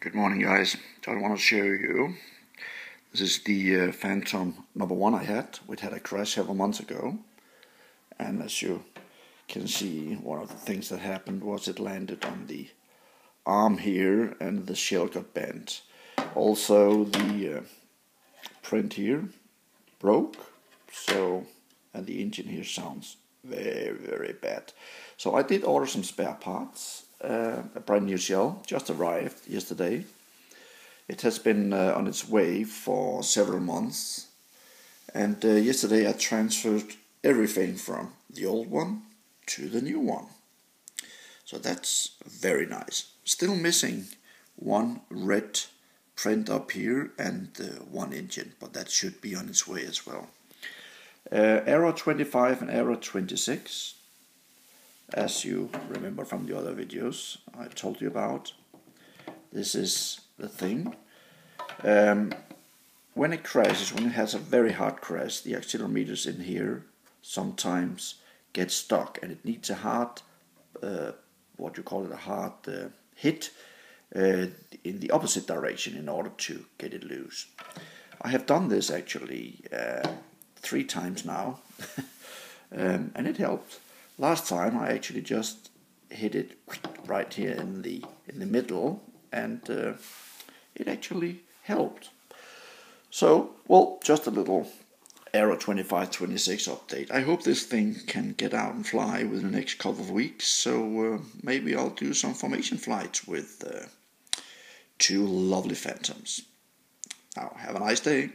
Good morning, guys. I want to show you. This is the uh, Phantom number one I had, which had a crash several months ago. And as you can see, one of the things that happened was it landed on the arm here and the shell got bent. Also, the uh, print here broke, so and the engine here sounds very, very bad. So I did order some spare parts uh, a brand new shell, just arrived yesterday. It has been uh, on its way for several months, and uh, yesterday I transferred everything from the old one to the new one. So that's very nice. Still missing one red print up here and uh, one engine, but that should be on its way as well. Uh, Error 25 and Error 26 as you remember from the other videos I told you about. This is the thing. Um, when it crashes, when it has a very hard crash, the accelerometers in here sometimes get stuck and it needs a hard, uh, what you call it, a hard uh, hit uh, in the opposite direction in order to get it loose. I have done this actually uh, three times now um, and it helped. Last time I actually just hit it right here in the in the middle and uh, it actually helped. So, well, just a little Error 2526 update. I hope this thing can get out and fly within the next couple of weeks. So uh, maybe I'll do some formation flights with uh, two lovely phantoms. Now, have a nice day.